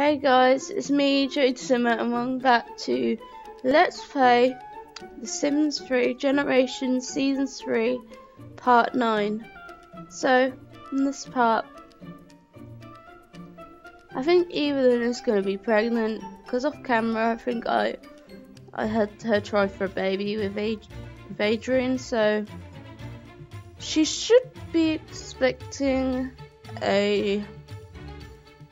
Hey guys, it's me, Jade Simmer, and welcome back to Let's Play The Sims 3 Generation Season 3 Part 9. So, in this part, I think Evelyn is going to be pregnant, because off camera I think I I had her try for a baby with, Ad with Adrian, so she should be expecting a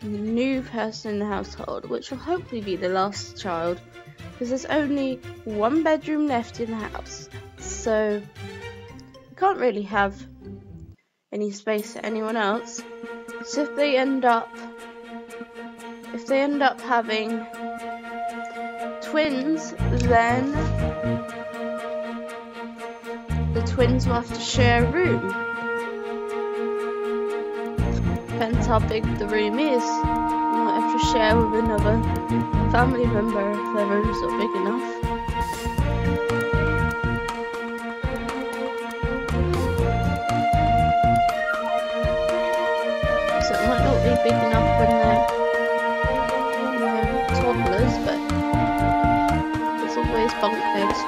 new person in the household, which will hopefully be the last child, because there's only one bedroom left in the house, so we can't really have any space for anyone else. So if they end up, if they end up having twins, then the twins will have to share a room depends how big the room is. You might have to share with another family member if the room's not big enough. So it might not be big enough when they're, when they're toddlers, but there's always bunk beds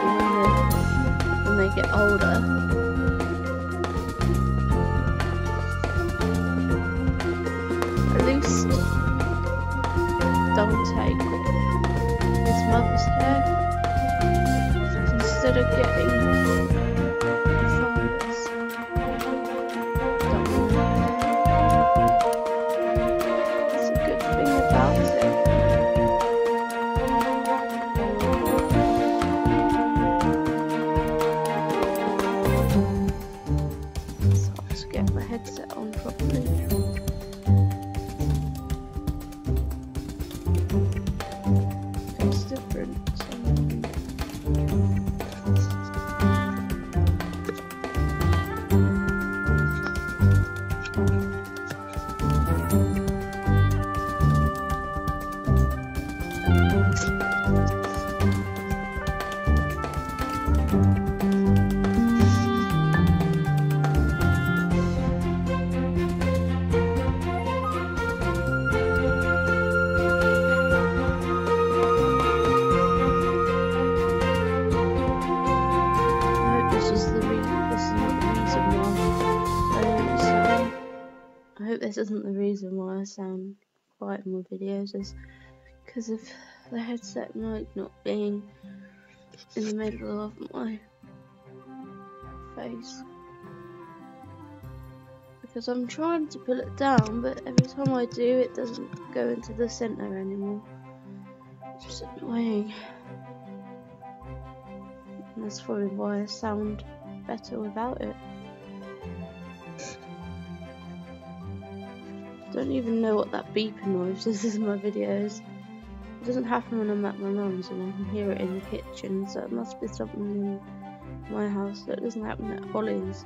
when they get older. Mother's hair in my videos, is because of the headset mic not being in the middle of my face. Because I'm trying to pull it down, but every time I do, it doesn't go into the center anymore. It's just annoying. And that's probably why I sound better without it. Don't even know what that beeping noise is in my videos. It doesn't happen when I'm at my mum's and I can hear it in the kitchen, so it must be something in my house that doesn't happen at Holly's.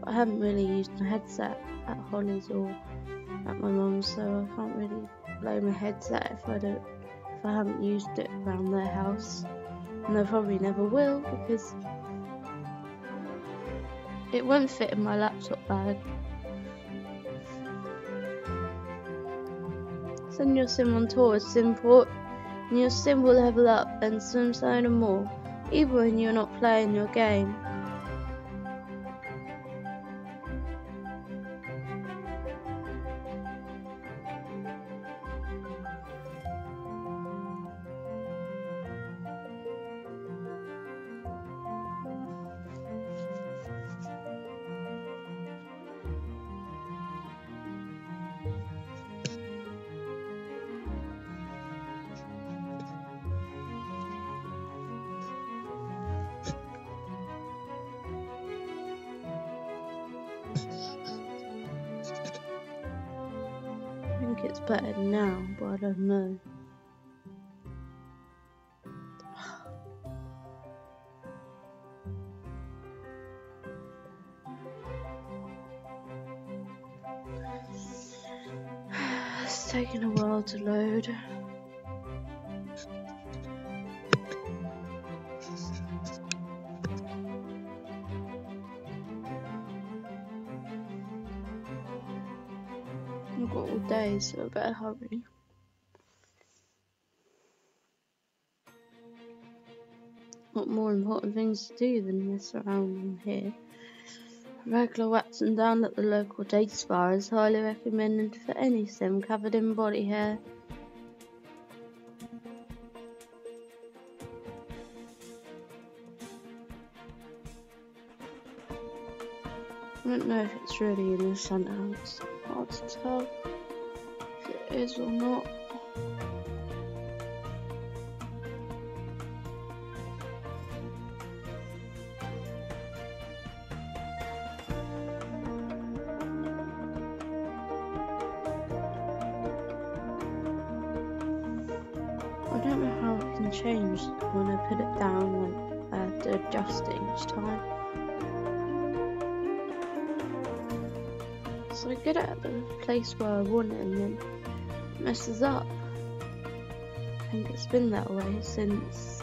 But I haven't really used my headset at Holly's or at my mum's, so I can't really blame a headset if I don't if I haven't used it around their house. And I probably never will because it won't fit in my laptop bag. Send your sim on tour Simport, and your sim will level up and swim sign and more, even when you're not playing your game. taking a while to load. I've got all day, so I better hurry. What more important things to do than mess around here? Regular waxing down at the local day spa is highly recommended for any sim covered in body hair. I don't know if it's really in the centre, it's hard to tell if it is or not. Place where I want it and then messes up. I think it's been that way since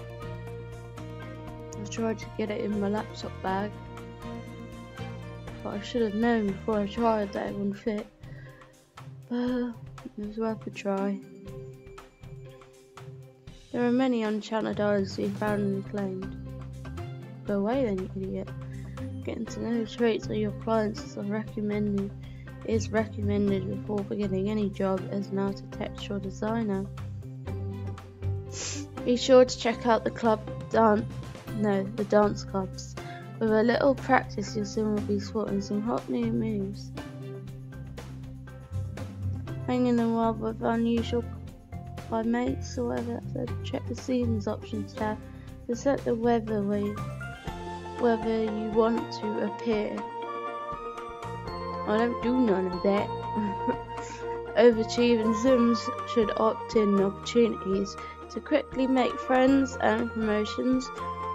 I tried to get it in my laptop bag. But I should have known before I tried that it wouldn't fit. But it was worth a try. There are many uncharted islands to be found and claimed. Go away then, you idiot. Getting to know the traits of your clients is recommended is recommended before beginning any job as an architectural designer. Be sure to check out the club dance no, the dance clubs. With a little practice you'll soon be spotting some hot new moves. Hanging in wild with unusual by mates or whatever check the seasons options tab to set the weather way whether you want to appear. I don't do none of that. Overachieving Sims should opt in opportunities to quickly make friends and promotions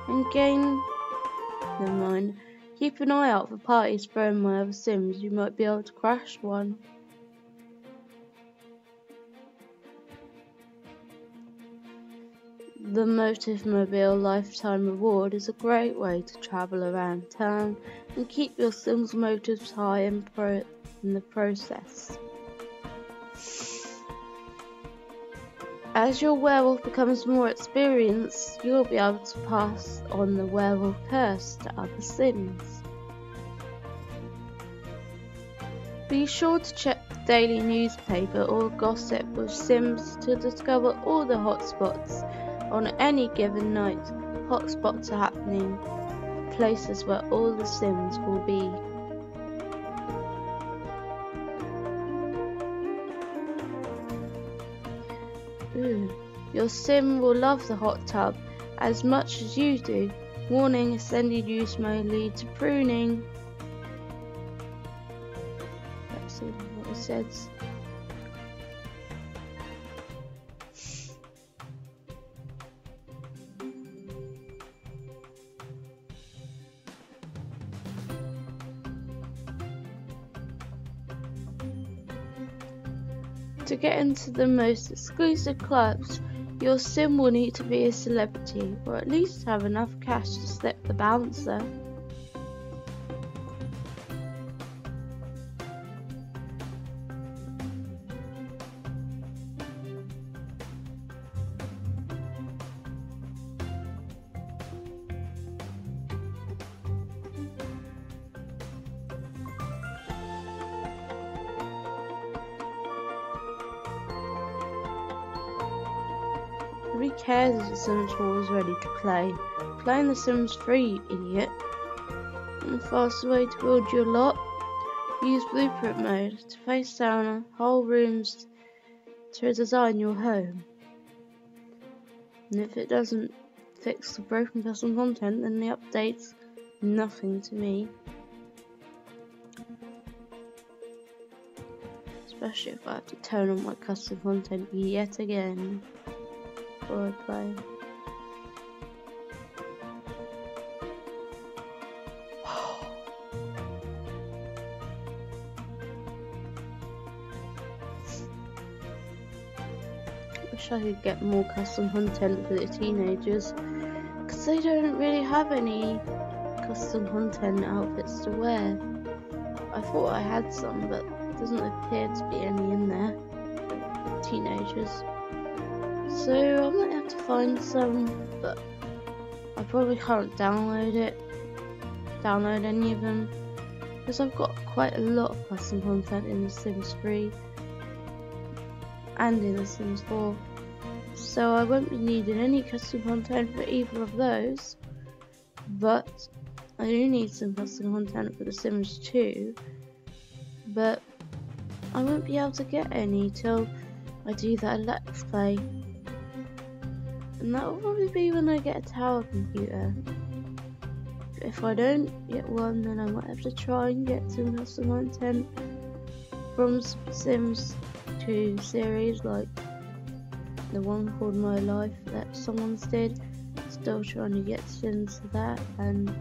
and gain never mind. Keep an eye out for parties thrown by other Sims, you might be able to crash one. The Motive Mobile Lifetime Reward is a great way to travel around town and keep your Sims motives high in, pro in the process. As your werewolf becomes more experienced, you'll be able to pass on the werewolf curse to other Sims. Be sure to check the daily newspaper or gossip with Sims to discover all the hotspots on any given night, hotspots are happening, places where all the Sims will be. Ooh, your sim will love the hot tub as much as you do. Warning, extended use may lead to pruning. Let's see what it says. Get into the most exclusive clubs, your sim will need to be a celebrity, or at least have enough cash to slip the bouncer. Play? Playing The Sims 3, you idiot. And the fastest way to build your lot? Use blueprint mode to face down whole rooms to design your home. And if it doesn't fix the broken custom content, then the update's nothing to me. Especially if I have to turn on my custom content yet again followed by wish I could get more custom content for the teenagers because they don't really have any custom content outfits to wear. I thought I had some but doesn't appear to be any in there teenagers. So I might have to find some, but I probably can't download it, download any of them, because I've got quite a lot of custom content in The Sims 3 and in The Sims 4. So I won't be needing any custom content for either of those, but I do need some custom content for The Sims 2, but I won't be able to get any till I do that Let's Play. And that will probably be when I get a tower computer. If I don't get one, then I might have to try and get some custom content from Sims 2 series, like the one called My Life that someone's did. Still trying to get into that, and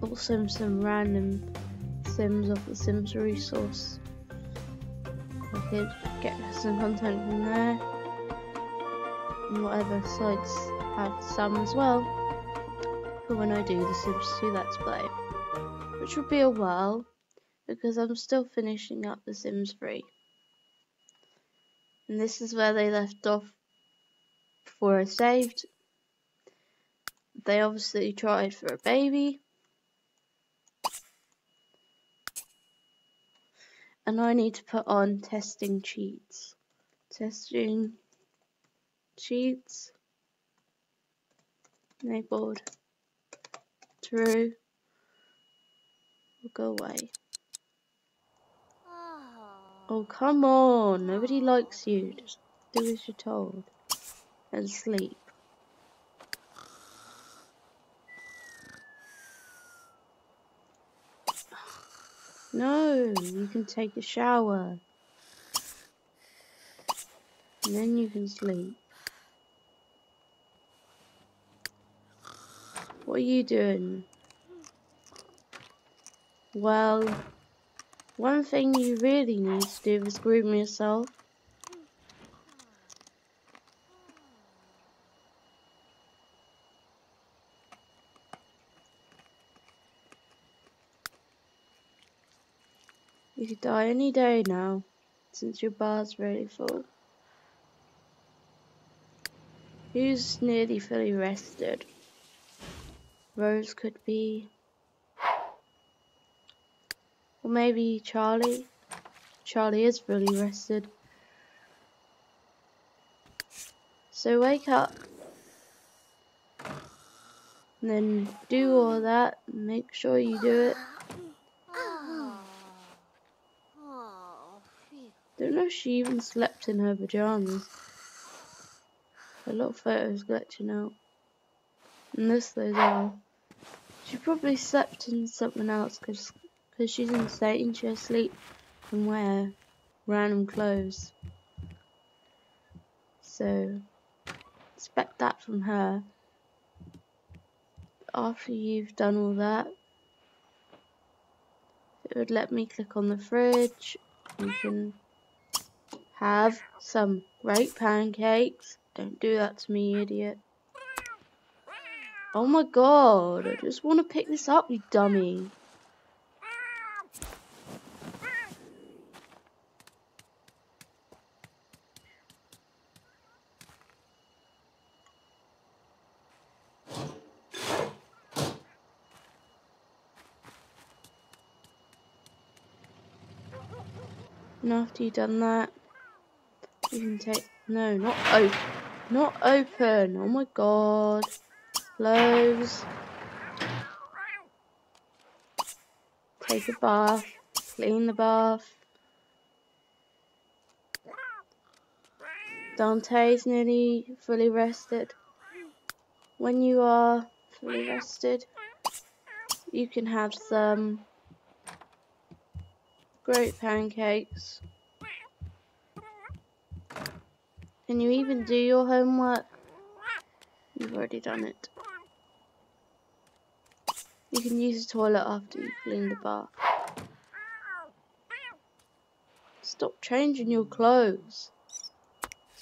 also some random Sims of the Sims resource. I could get some content from there. And whatever sites have some as well. For when I do the Sims 2 Let's Play. Which will be a while because I'm still finishing up the Sims 3. And this is where they left off before I saved. They obviously tried for a baby. and I need to put on testing cheats. Testing cheats enabled true will go away. Oh come on, nobody likes you. Just do as you're told and sleep. No, you can take a shower. And then you can sleep. What are you doing? Well, one thing you really need to do is groom yourself. You could die any day now, since your bar's really full. Who's nearly fully rested? Rose could be. Or maybe Charlie. Charlie is fully rested. So wake up. And then do all that. Make sure you do it. Don't know if she even slept in her pajamas. A lot of photos glitching out. This those are. She probably slept in something else because cause she's insane. She'll sleep and wear random clothes. So, expect that from her. After you've done all that, it would let me click on the fridge. You can have some great pancakes. Don't do that to me, idiot. Oh my god, I just want to pick this up, you dummy. And after you've done that, you can take, no, not open, not open, oh my god, close, take a bath, clean the bath, Dante's nearly fully rested, when you are fully rested, you can have some great pancakes Can you even do your homework? You've already done it. You can use the toilet after you clean the bath. Stop changing your clothes.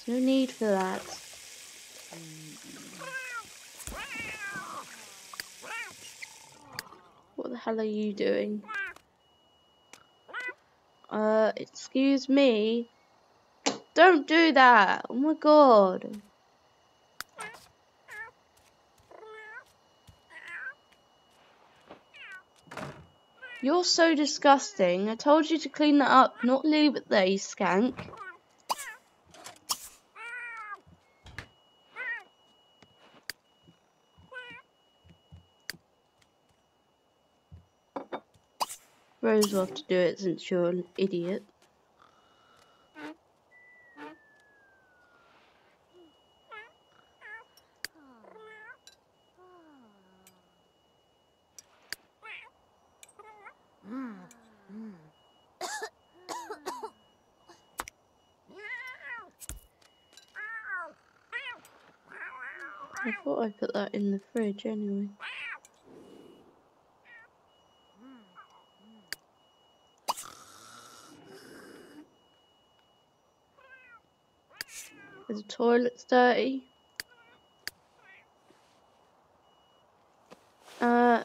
There's no need for that. What the hell are you doing? Uh, excuse me. Don't do that. Oh my god. You're so disgusting. I told you to clean that up, not leave it there, you skank. Rose will have to do it since you're an idiot. I thought I put that in the fridge anyway. The toilet's dirty. Uh,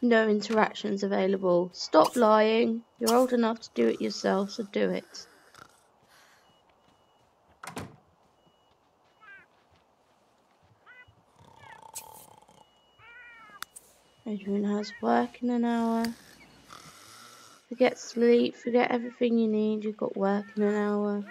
no interactions available. Stop lying. You're old enough to do it yourself, so do it. Adrian has work in an hour. Forget sleep, forget everything you need, you've got work in an hour.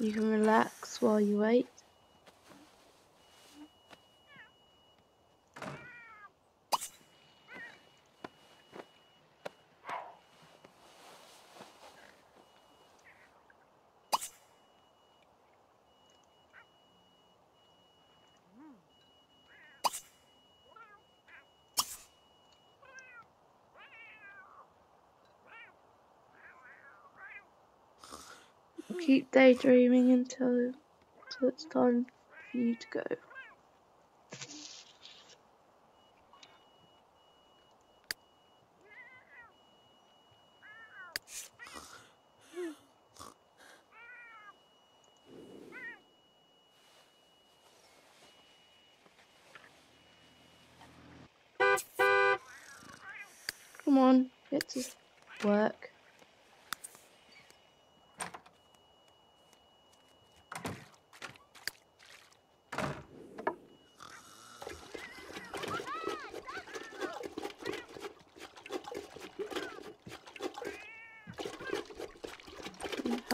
You can relax while you wait. Keep daydreaming until, until it's time for you to go. Come on, get to work.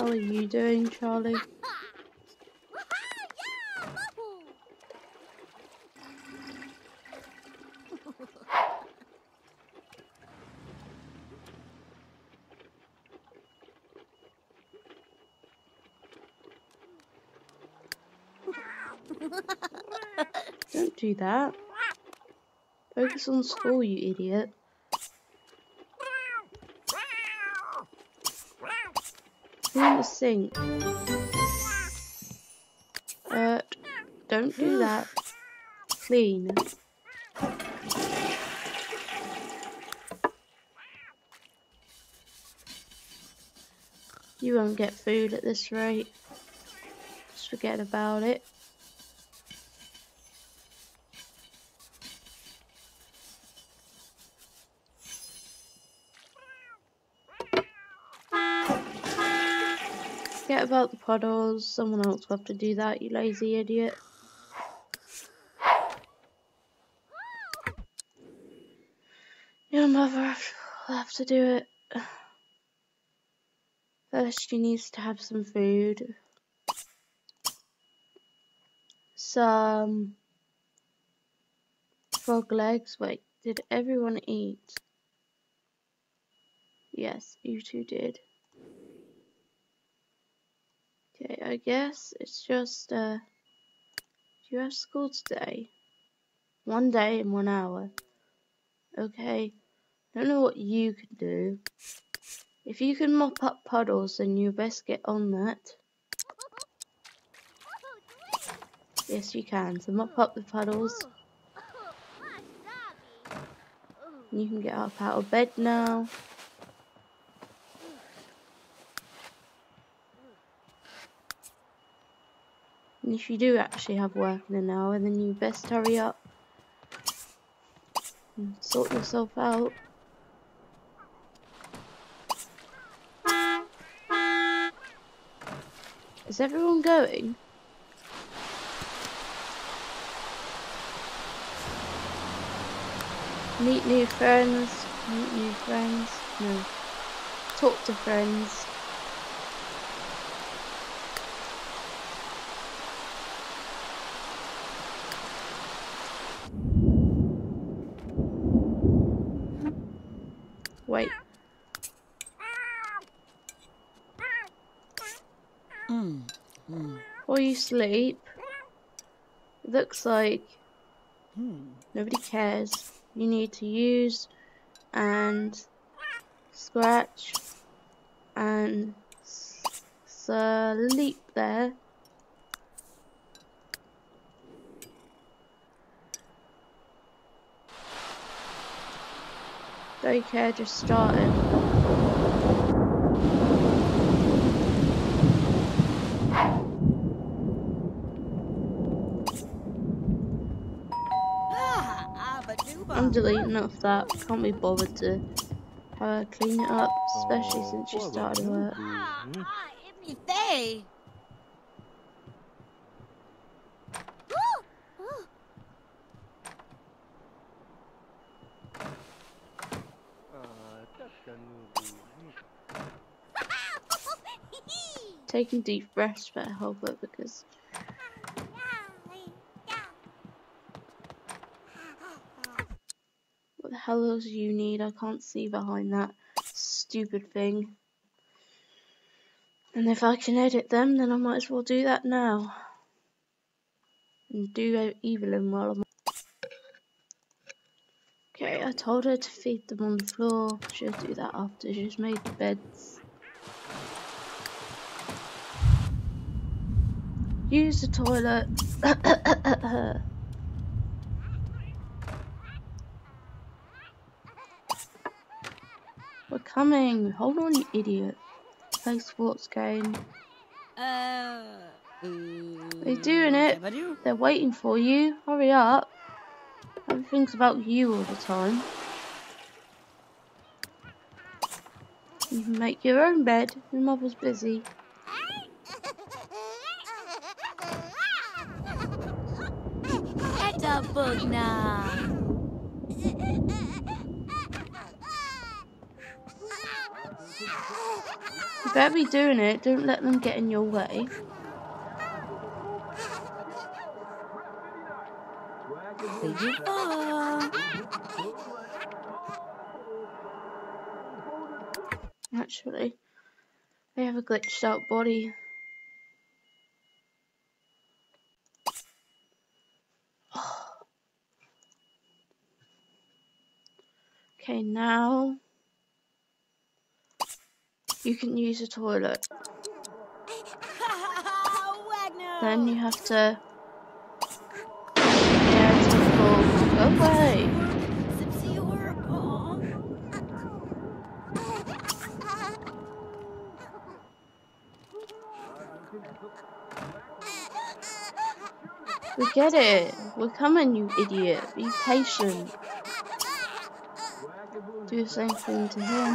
How are you doing, Charlie? Don't do that. Focus on school, you idiot. Clean the sink. Uh, don't do that. Clean. You won't get food at this rate. Just forget about it. About the puddles. Someone else will have to do that, you lazy idiot. Your mother will have to do it. First, she needs to have some food. Some frog legs. Wait, did everyone eat? Yes, you two did. Okay, I guess it's just, uh, do you have school today? One day in one hour. Okay, don't know what you can do. If you can mop up puddles, then you best get on that. Yes, you can. So mop up the puddles. You can get up out of bed now. And if you do actually have work in an hour, then you best hurry up. and sort yourself out. Is everyone going? Meet new friends, meet new friends, no. Talk to friends. Wait. While you sleep, it looks like nobody cares. You need to use and scratch and sleep there. Don't care, just started. I'm deleting off that. Can't be bothered to uh, clean it up, especially since you started work. Ah, ah, Ibni Faye. Taking deep breaths better help it because what the else you need? I can't see behind that stupid thing. And if I can edit them, then I might as well do that now. And do Evelyn while I'm. Okay, I told her to feed them on the floor. She'll do that after she's made the beds. Use the toilet. coming. Hold on, you idiot. Play sports game. Uh, They're doing it. They're waiting for you. Hurry up. Everything's about you all the time. You can make your own bed. Your mother's busy. Eta Bugna. You better be doing it. Don't let them get in your way. Actually, they have a glitched out body. Okay, now you can use a toilet. Then you have to yeah, it's difficult. Go away. We get it. We're coming, you idiot. Be patient. Do the same thing to him.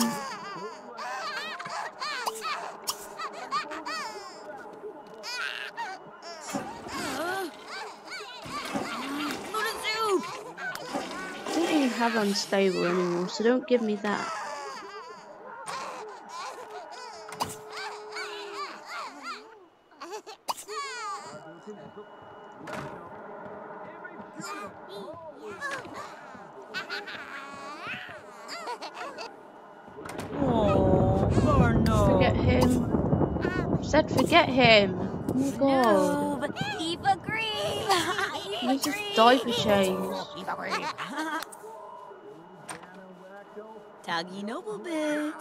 I don't even have unstable anymore, so don't give me that. Forget him. Said forget him. Oh my god. Noob, Eva Green. He's just diaper change. Eva Green. Taggy Noble Bit.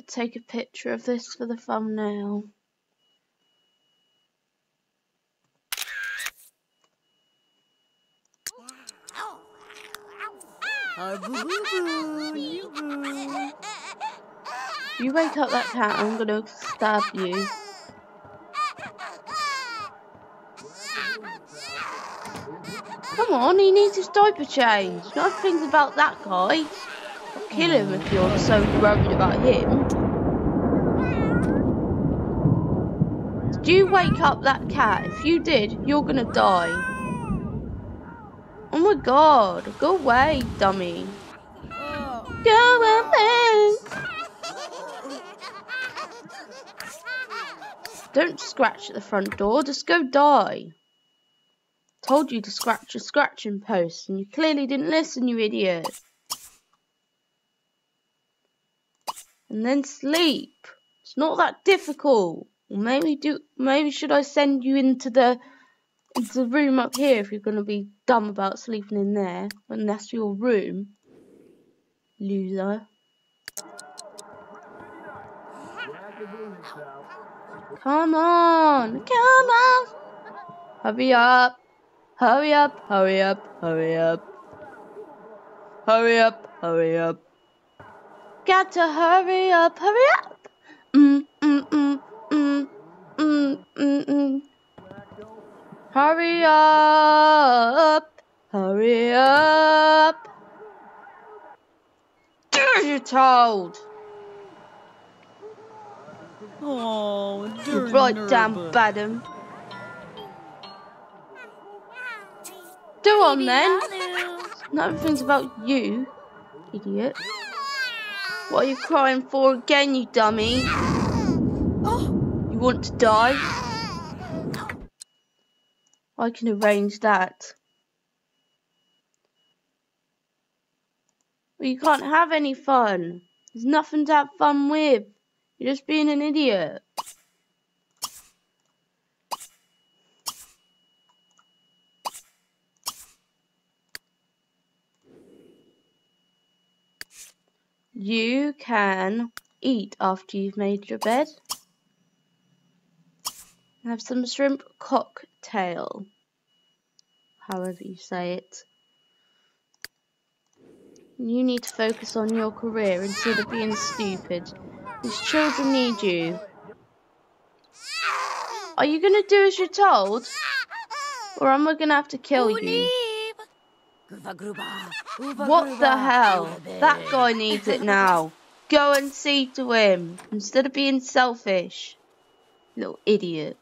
Take a picture of this for the thumbnail. You wake up that cat, I'm gonna stab you. On, he needs his diaper changed. Nothing's about that guy. I'll kill him if you're so worried about him. Did you wake up that cat? If you did, you're gonna die. Oh my god, go away, dummy. Go away. Don't scratch at the front door, just go die. Told you to scratch a scratching post and you clearly didn't listen, you idiot. And then sleep. It's not that difficult. maybe do maybe should I send you into the into the room up here if you're gonna be dumb about sleeping in there when that's your room. Loser. Come on, come on. Hurry up. Hurry up, hurry up, hurry up. Hurry up, hurry up. Got to hurry up, hurry up. Mm, mm, mm, mm, mm, mm, mm. Hurry up, hurry up. As you're told. Oh, right damn badam. Do on then. Nothing's about you, idiot. What are you crying for again, you dummy? Oh. You want to die? I can arrange that. Well, you can't have any fun. There's nothing to have fun with. You're just being an idiot. You can eat after you've made your bed. Have some shrimp cocktail. However you say it. You need to focus on your career instead of being stupid. These children need you. Are you going to do as you're told? Or am I going to have to kill you? What the hell? That guy needs it now. Go and see to him instead of being selfish. Little idiot.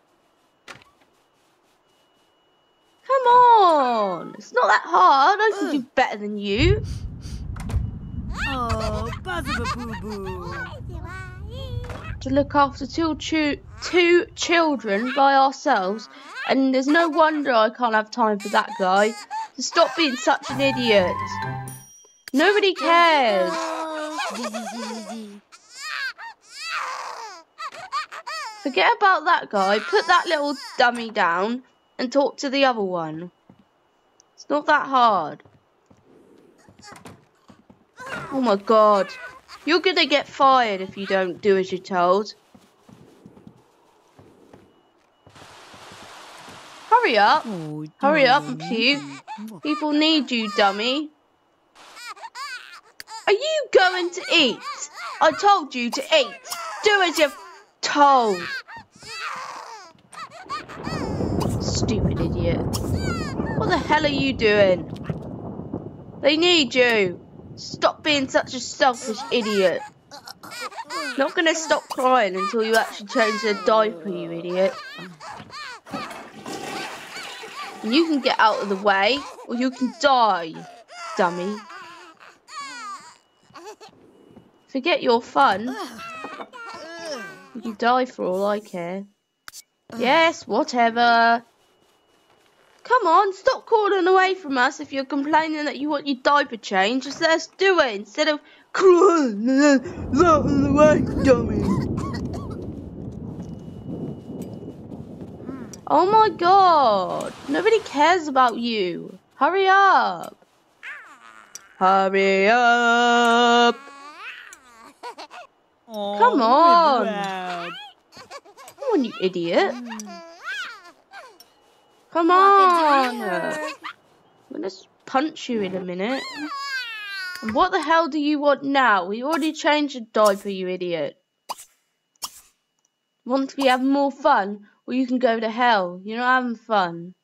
Come on. It's not that hard. I can do better than you. Oh, boo boo. To look after two, children by ourselves, and there's no wonder I can't have time for that guy. So stop being such an idiot. Nobody cares. Forget about that guy. Put that little dummy down and talk to the other one. It's not that hard. Oh my god. You're gonna get fired if you don't do as you're told. Hurry up. Oh, Hurry up oh, and puke. People need you, dummy. Are you going to eat? I told you to eat. Do as you're told. Stupid idiot. What the hell are you doing? They need you. Being such a selfish idiot. Not gonna stop crying until you actually change the diaper, you idiot. You can get out of the way, or you can die, dummy. Forget your fun. You die for all I care. Yes, whatever. Come on, stop calling away from us if you're complaining that you want your diaper changed. Just let us do it instead of crying and then in the way, dummy. Oh my god, nobody cares about you. Hurry up. Hurry up. Come on. Come on, you idiot. Come on. I'm gonna punch you in a minute. And what the hell do you want now? We already changed your diaper, you idiot. Want to be having more fun? Well, you can go to hell. You're not having fun.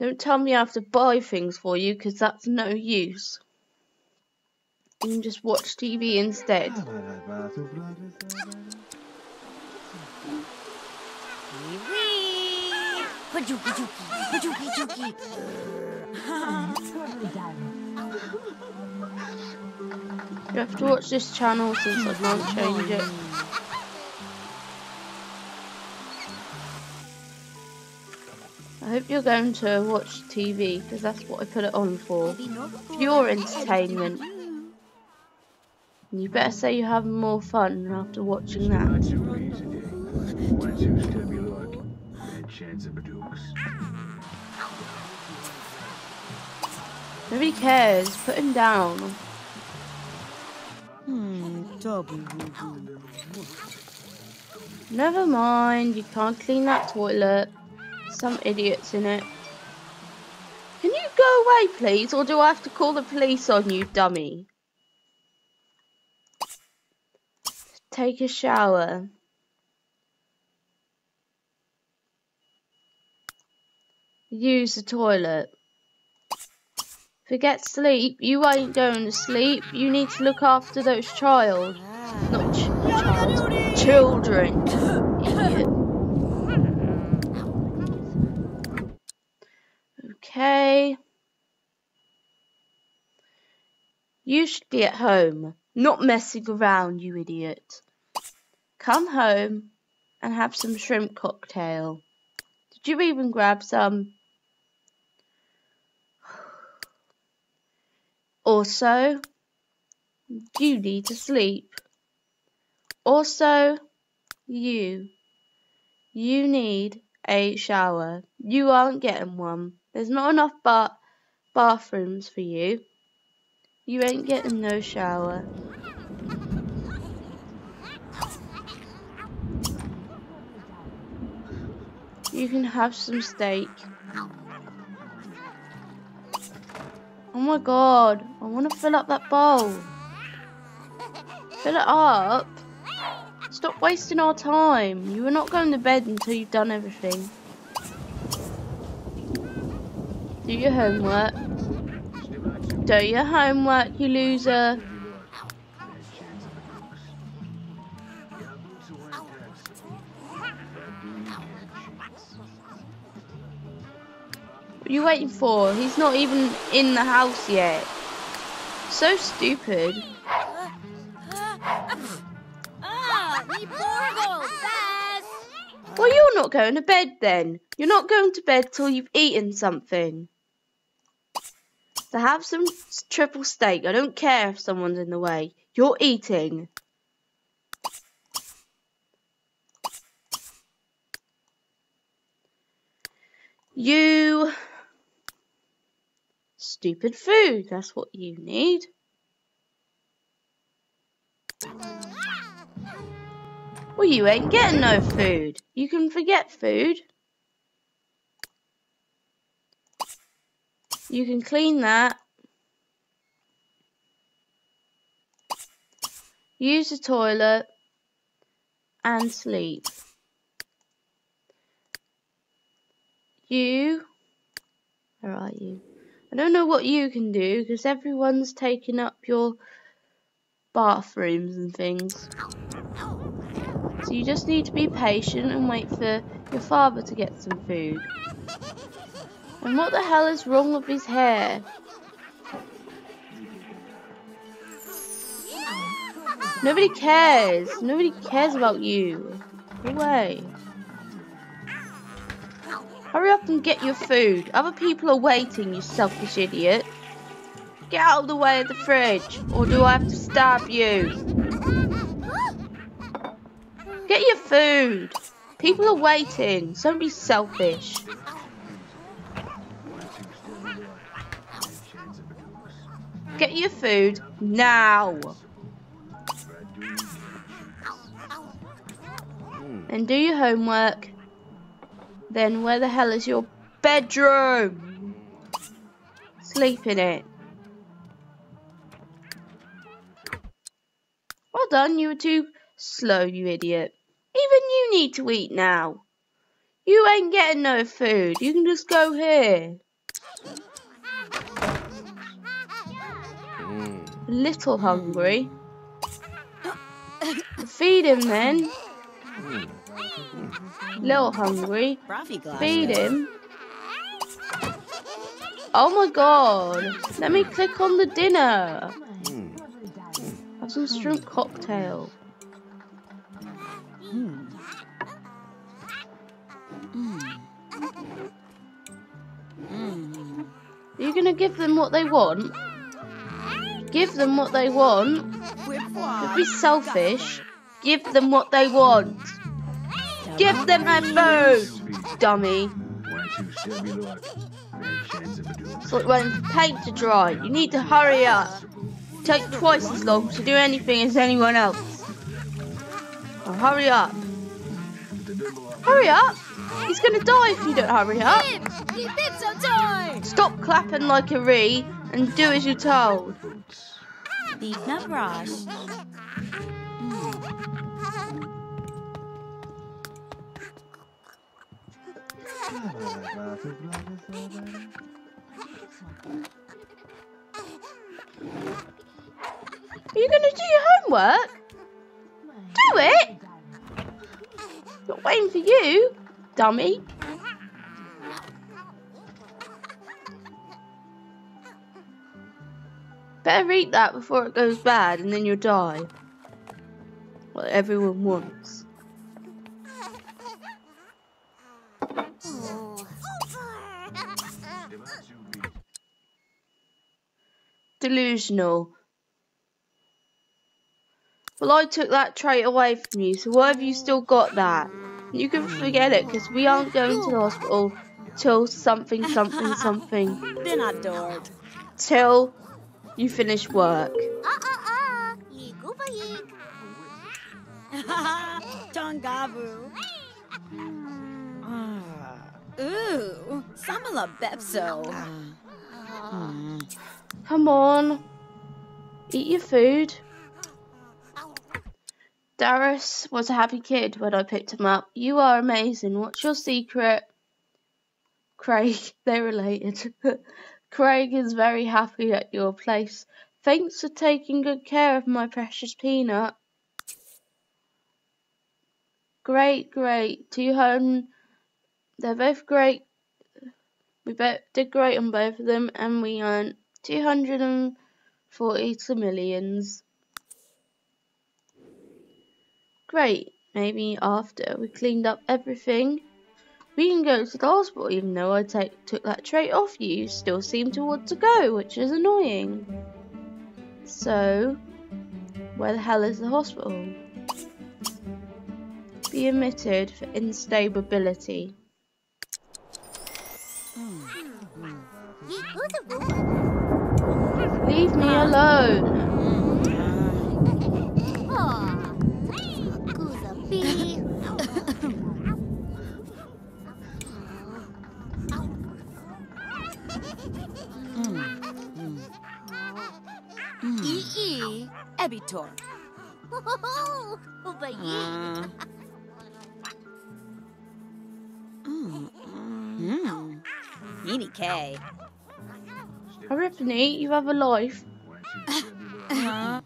Don't tell me I have to buy things for you, because that's no use. You can just watch TV instead. Wee-wee. Pajuki juki, pajuki juki. You have to watch this channel since I can't change it. I hope you're going to watch TV because that's what I put it on for. Pure entertainment. You better say you're having more fun after watching that. Nobody cares. Put him down. Hmm. Never mind. You can't clean that toilet. Some idiots in it. Can you go away, please, or do I have to call the police on you, dummy? Take a shower. Use the toilet. Forget sleep. You ain't going to sleep. You need to look after those child. Not ch child. Children. Idiot. Okay. You should be at home, not messing around, you idiot. Come home and have some shrimp cocktail. Did you even grab some? Also, you need to sleep. Also, you. You need a shower. You aren't getting one. There's not enough ba bathrooms for you. You ain't getting no shower. You can have some steak. Oh my god, I want to fill up that bowl. Fill it up. Stop wasting our time. You are not going to bed until you've done everything. Do your homework. Do your homework, you loser. What are you waiting for? He's not even in the house yet. So stupid. Well, you're not going to bed then. You're not going to bed till you've eaten something. So have some triple steak. I don't care if someone's in the way. You're eating. You stupid food. That's what you need. Well, you ain't getting no food. You can forget food. You can clean that. Use the toilet. And sleep. You. Where are you? I don't know what you can do because everyone's taking up your bathrooms and things. So you just need to be patient and wait for your father to get some food. And what the hell is wrong with his hair? Nobody cares. Nobody cares about you. Go away. Hurry up and get your food. Other people are waiting, you selfish idiot. Get out of the way of the fridge, or do I have to stab you? Get your food. People are waiting. Don't be selfish. Get your food now. And do your homework. Then where the hell is your bedroom? Sleep in it. Well done, you were too slow, you idiot. Even you need to eat now. You ain't getting no food. You can just go here. Little hungry. Hmm. Feed him then. Hmm. Little hungry. Feed him. Oh my god. Let me click on the dinner. Have some shrimp cocktail. Are you gonna give them what they want? Give them what they want. Don't be selfish. Give them what they want. Give them their food, dummy. It's like when paint to dry. You need to hurry up. Take twice as long to do anything as anyone else. Oh, hurry up. Hurry up! He's gonna die if you don't hurry up. Stop clapping like a ree and do as you're told. Vidna brush. Are you gonna do your homework? Do it! Not waiting for you, dummy. Better eat that before it goes bad and then you'll die. What everyone wants. Delusional. Well, I took that trait away from you, so why have you still got that? You can forget it, because we aren't going to the hospital till something, something, something. Been adored. Till you finish work. Tongabu. Ah. Ooh, Samala Bepso. Come on. Eat your food. Darius was a happy kid when I picked him up. You are amazing. What's your secret? Craig, they're related. Craig is very happy at your place. Thanks for taking good care of my precious peanut. Great, great. Two hundred. They're both great. We both did great on both of them, and we earned two hundred and forty millions. Great. Maybe after we cleaned up everything, we can go to the hospital. Even though I take, took that trait off you, you still seem to want to go, which is annoying. So, where the hell is the hospital? Be admitted for instability. Hmm, hmm, hmm. Leave me alone. Ebitor. Ah. Mm, mm. Nini K. Ariphany, you have a life. Huh?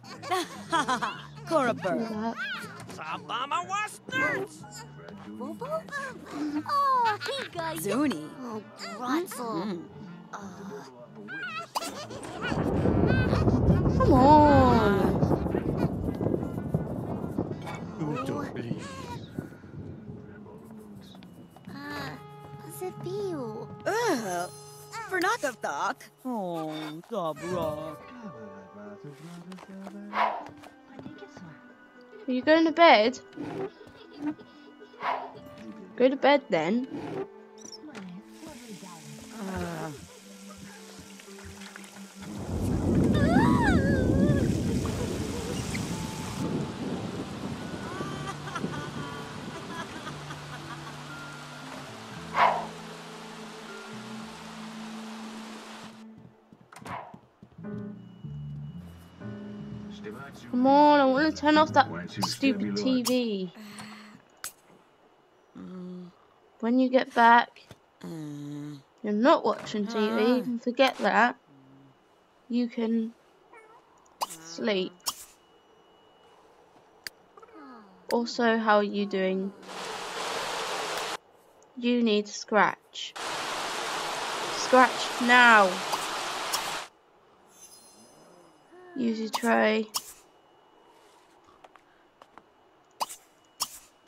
Korabur. That. Sabama was nerds. Zuni. Oh, Mm. Come on. Ugh. Vernakavthok. Oh, Gabra. Are you going to bed? Go to bed then. Uh, Come on, I want to turn off that stupid TV. When you get back, mm, you're not watching TV. You can forget that. You can sleep. Also, how are you doing? You need to scratch. Scratch now. Use your tray.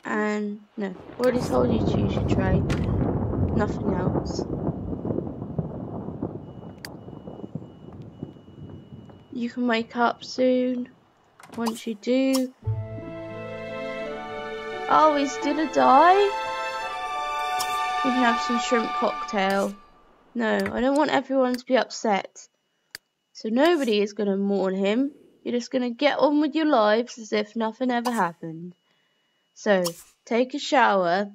And no, already told you to use your tray. Nothing else. You can wake up soon. Once you do. Oh, he's gonna die? We can have some shrimp cocktail. No, I don't want everyone to be upset. So nobody is gonna mourn him. You're just gonna get on with your lives as if nothing ever happened. So, take a shower.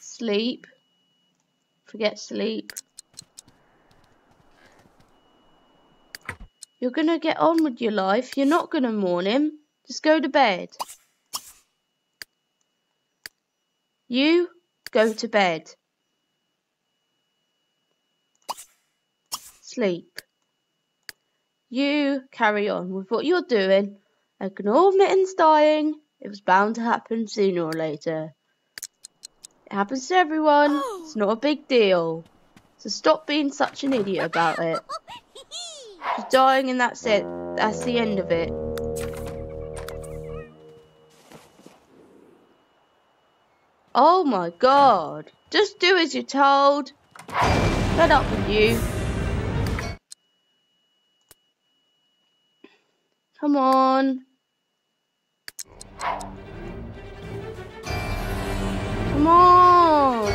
Sleep. Forget sleep. You're gonna get on with your life. You're not gonna mourn him. Just go to bed. You go to bed. Sleep. You carry on with what you're doing. Ignore Mittens dying. It was bound to happen sooner or later. It happens to everyone. It's not a big deal. So stop being such an idiot about it. She's dying and that's it. That's the end of it. Oh my god. Just do as you're told. Fed up with you. Come on. Come on.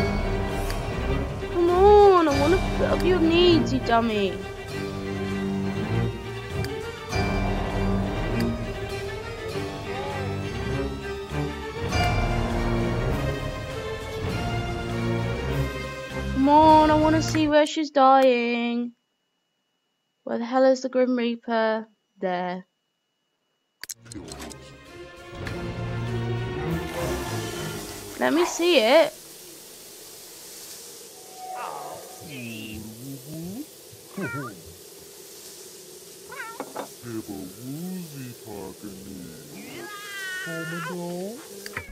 Come on. I want to put up your needs, you dummy. Come on, I want to see where she's dying. Where the hell is the Grim Reaper? There. Let me see it.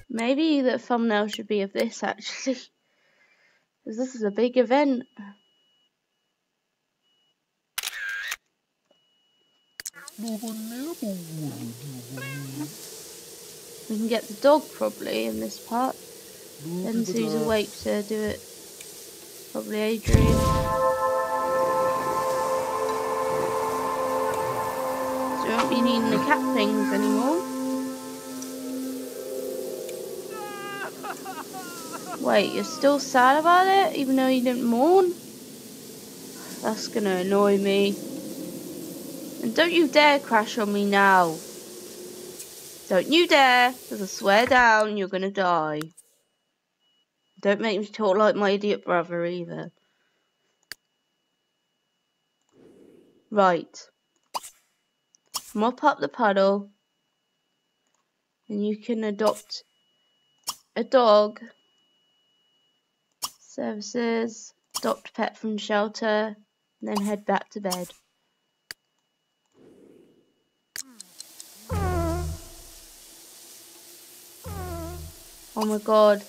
Maybe the thumbnail should be of this actually. Because this is a big event. We can get the dog probably in this part. Depends who's awake to do it. Probably Adrian. So we won't be needing the cat things anymore. Wait, you're still sad about it, even though you didn't mourn? That's gonna annoy me. And don't you dare crash on me now. Don't you dare, because I swear down you're gonna die. Don't make me talk like my idiot brother either. Right. Mop up the puddle. And you can adopt a dog. Services. Adopt pet from shelter. Then head back to bed. Oh my god.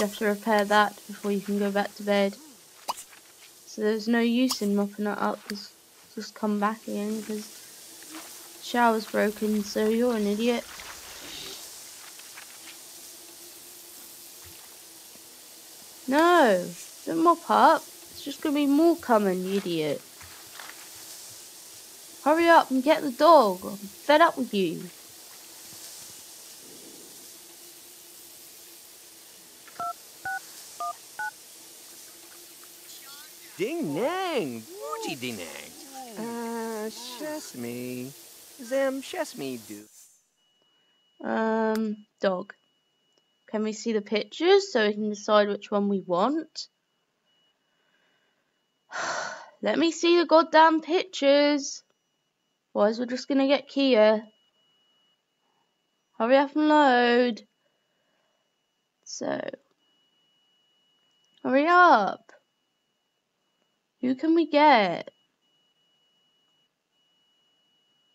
You have to repair that before you can go back to bed. So there's no use in mopping it up, just, just come back again because shower's broken, so you're an idiot. No, don't mop up. It's just going to be more coming, you idiot. Hurry up and get the dog. I'm fed up with you. Ding dang, booty ding dang. Uh, Chesme. Zem Chesme do. Um, dog. Can we see the pictures so we can decide which one we want? Let me see the goddamn pictures. Otherwise we're just gonna get Kia. Hurry up and load. So. Hurry up. Who can we get?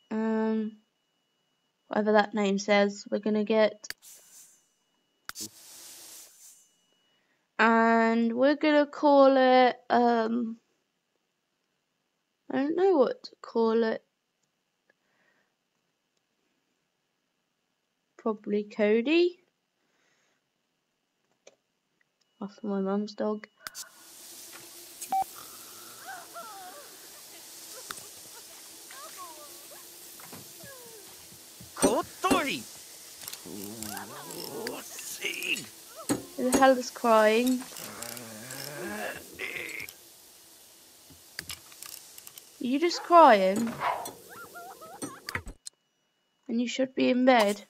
Um, whatever that name says, we're gonna get. And we're gonna call it, um, I don't know what to call it. Probably Cody. After my mum's dog. Oh, Sig! Who the hell is crying? Are you just crying? And you should be in bed.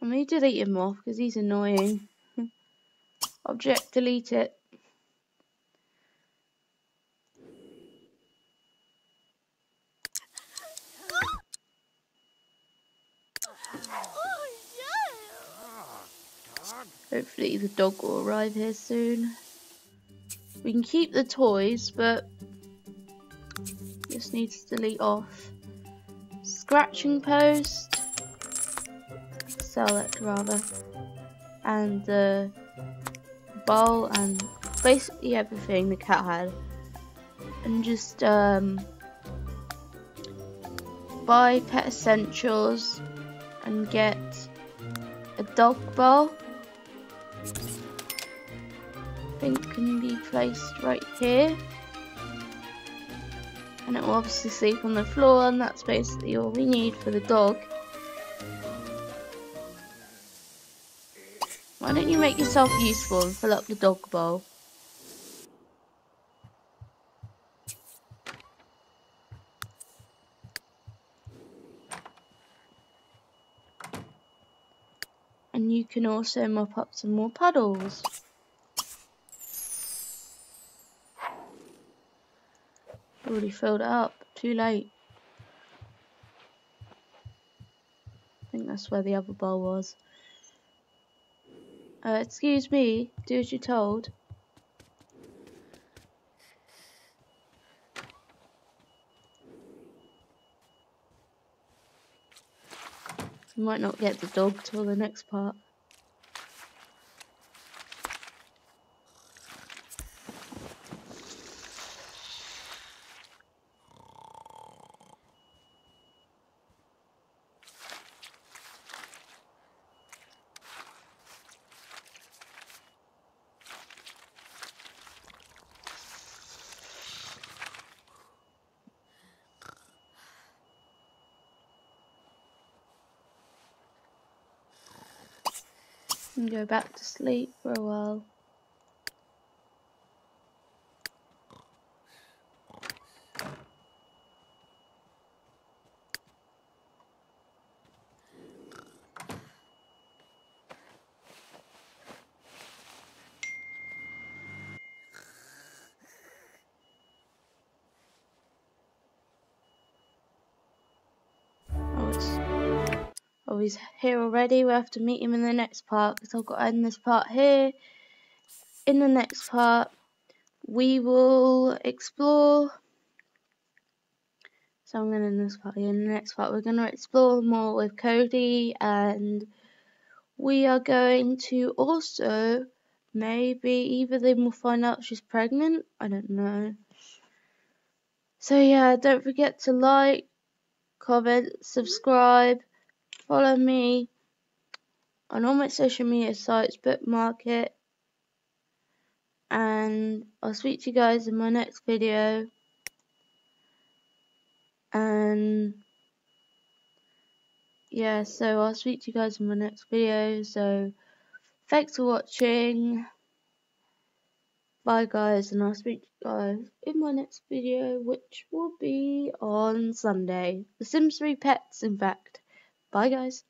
I'm going to delete him off because he's annoying. Object delete it. Hopefully the dog will arrive here soon. We can keep the toys, but just need to delete off. Scratching post. Sell rather. And the bowl and basically everything the cat had. And just um buy pet essentials and get a dog bowl think can be placed right here. And it will obviously sleep on the floor and that's basically all we need for the dog. Why don't you make yourself useful and fill up the dog bowl? And you can also mop up some more puddles. Already filled up. Too late. I think that's where the other bowl was. Uh, excuse me, do as you're told. Might not get the dog till the next part. And go back to sleep for a while. Oh, he's here already. we have to meet him in the next part So I've got to end this part here. In the next part, we will explore. So I'm going to end this part here. In the next part, we're going to explore more with Cody and we are going to also maybe either they will find out she's pregnant. I don't know. So yeah, don't forget to like, comment, subscribe Follow me on all my social media sites, bookmark it, and I'll speak to you guys in my next video. And yeah, so I'll speak to you guys in my next video. So thanks for watching. Bye guys, and I'll speak to you guys in my next video, which will be on Sunday. The Sims 3 Pets, in fact. Bye, guys.